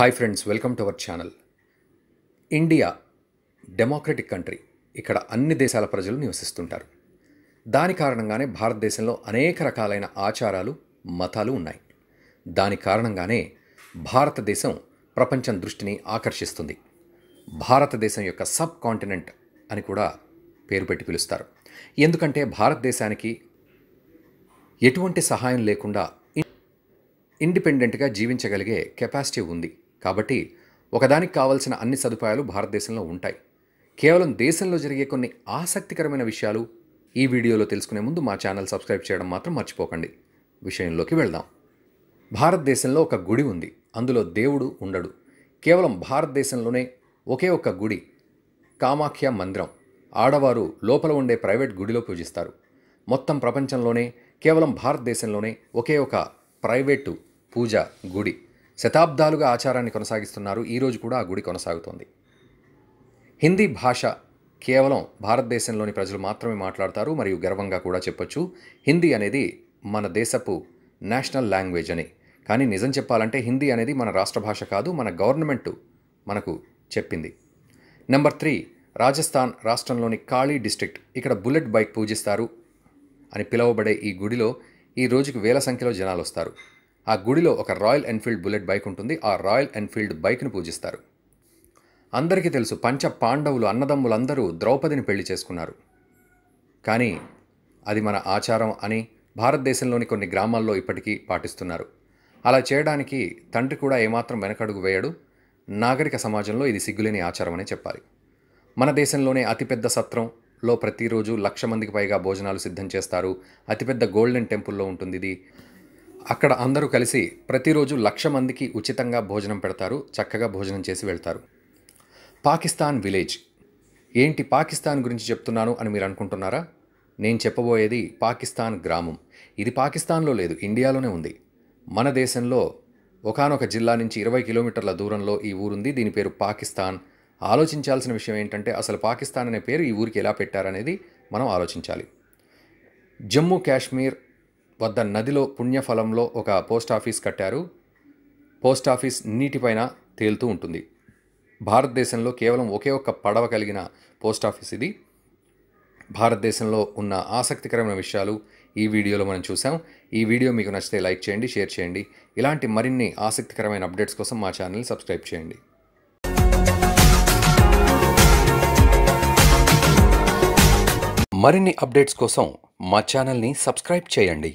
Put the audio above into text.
Hi friends welcome to our channel India democratic country ఇక్కడ అన్ని దేశాల ప్రజలు నివసిస్తుంటారు. దాని కారణంగానే భారతదేశంలో అనేక రకాలైన ఆచారాలు మతాలు ఉన్నాయి. దాని కారణంగానే భారతదేశం ప్రపంచం దృష్టిని ఆకర్షిస్తుంది. భారతదేశం యొక్క సబ్ కాంటినెంట్ అని కూడా పేరు పెట్టి పిలుస్తారు. ఎందుకంటే భారతదేశానికి ఎటువంటి సహాయం లేకుండా ఇండిపెండెంట్గా జీవించగలిగే కెపాసిటీ ఉంది. కాబట్టి ఒకదానికి కావలసిన అన్ని సదుపాయాలు భారతదేశంలో ఉంటాయి. కేవలం దేశంలో జరిగే కొన్ని ఆసక్తికరమైన విషయాలు ఈ వీడియోలో తెలుసుకునే ముందు మా ఛానల్ సబ్స్క్రైబ్ చేయడం మాత్రం మర్చిపోకండి. విషయంలోకి వెళ్దాం. భారతదేశంలో ఒక గుడి ఉంది. అందులో దేవుడు ఉండడు. కేవలం భారతదేశంలోనే ఒకే ఒక్క గుడి కామాఖ్య మందిరం. ఆడవారు లోపల ఉండే ప్రైవేట్ గుడిలో పూజిస్తారు. మొత్తం ప్రపంచంలోనే కేవలం భారతదేశంలోనే ఒకే ఒక ప్రైవేటు పూజ గుడి. శతాబ్దాలుగా ఆచారాన్ని కొనసాగిస్తున్నారు. ఈరోజు కూడా ఆ గుడి కొనసాగుతోంది. హిందీ భాష కేవలం భారతదేశంలోని ప్రజలు మాత్రమే మాట్లాడతారు. మరియు గర్వంగా కూడా చెప్పొచ్చు. హిందీ అనేది మన దేశపు నేషనల్ లాంగ్వేజ్ అని. కానీ నిజం చెప్పాలంటే హిందీ అనేది మన రాష్ట్ర భాష కాదు మన గవర్నమెంట్ మనకు చెప్పింది. నెంబర్ త్రీ రాజస్థాన్ రాష్ట్రంలోని కాళీ డిస్ట్రిక్ట్. ఇక్కడ బుల్లెట్ బైక్ పూజిస్తారు అని పిలువబడే ఈ గుడిలో ఈ రోజుకి వేల సంఖ్యలో జనాలు వస్తారు. ఆ గుడిలో ఒక రాయల్ ఎన్ఫీల్డ్ బుల్లెట్ బైక్ ఉంటుంది. ఆ రాయల్ ఎన్ఫీల్డ్ బైక్ను పూజిస్తారు. అందరికీ తెలుసు పంచ పాండవులు అన్నదమ్ములందరూ ద్రౌపదిని పెళ్ళి చేసుకున్నారు. కానీ అది మన ఆచారం అని భారతదేశంలోని కొన్ని గ్రామాల్లో ఇప్పటికీ పాటిస్తున్నారు. అలా చేయడానికి తండ్రి కూడా ఏమాత్రం వెనకడుగు వేయడు. నాగరిక సమాజంలో ఇది సిగ్గులేని ఆచారం అనే చెప్పాలి. మన దేశంలోనే అతిపెద్ద సత్రంలో ప్రతిరోజు లక్ష మందికి పైగా భోజనాలు సిద్ధం చేస్తారు. అతిపెద్ద గోల్డెన్ టెంపుల్లో ఉంటుంది ఇది. అక్కడ అందరూ కలిసి ప్రతిరోజు లక్ష మందికి ఉచితంగా భోజనం పెడతారు చక్కగా భోజనం చేసి వెళ్తారు. పాకిస్తాన్ విలేజ్. ఏంటి పాకిస్తాన్ గురించి చెప్తున్నాను అని మీరు అనుకుంటున్నారా? నేను చెప్పబోయేది పాకిస్తాన్ గ్రామం. ఇది పాకిస్తాన్లో లేదు ఇండియాలోనే ఉంది. మన దేశంలో ఒకానొక జిల్లా నుంచి ఇరవై కిలోమీటర్ల దూరంలో ఈ ఊరుంది. దీని పేరు పాకిస్తాన్. ఆలోచించాల్సిన విషయం ఏంటంటే అసలు పాకిస్తాన్ అనే పేరు ఈ ఊరికి ఎలా పెట్టారనేది మనం ఆలోచించాలి. జమ్మూ కాశ్మీర్ వద్ద నదిలో పుణ్యఫలంలో ఒక పోస్ట్ ఆఫీస్ కట్టారు. పోస్ట్ ఆఫీస్ నీటిపైన తేలుతూ ఉంటుంది. భారతదేశంలో కేవలం ఒకే ఒక్క పడవ కలిగిన పోస్ట్ ఆఫీస్ ఇది. భారతదేశంలో ఉన్న ఆసక్తికరమైన విషయాలు ఈ వీడియోలో మనం చూసాం ఈ వీడియో మీకు నచ్చితే లైక్ చేయండి షేర్ చేయండి. ఇలాంటి మరిన్ని ఆసక్తికరమైన అప్డేట్స్ కోసం మా ఛానల్ని సబ్స్క్రైబ్ చేయండి. మరిన్ని అప్డేట్స్ కోసం మా ఛానల్ని సబ్స్క్రైబ్ చేయండి.